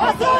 Aslan!